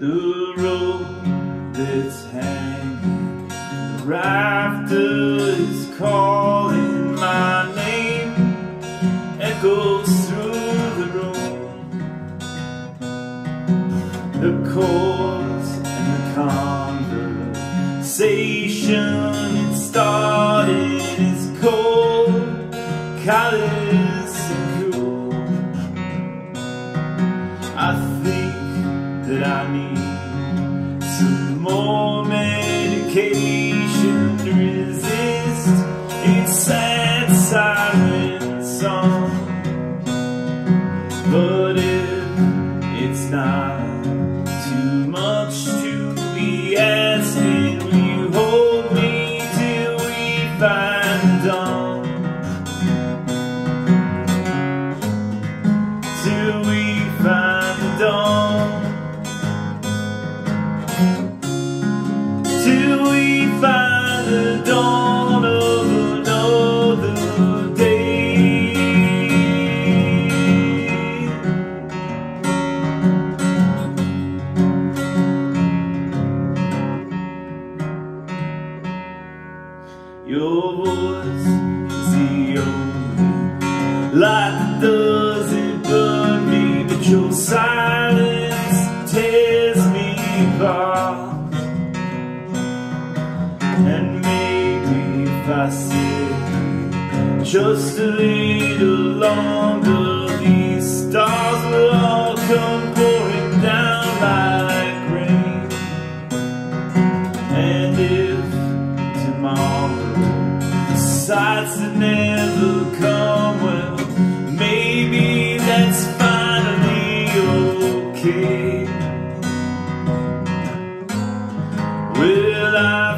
the rope that's hanging. The rafter is calling my name, echoes through the room. The chords and the conversation. More medication to resist its sad siren song. But if it's not too much to be asking, will hold me till we find dawn? Till we till we find the dawn of another day. Your voice is the only light that doesn't burn me, but your silence and maybe if I stay just a little longer, these stars will all come pouring down like rain. And if tomorrow decides to never come, well, maybe that's finally okay. Will I?